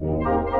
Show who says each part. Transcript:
Speaker 1: Música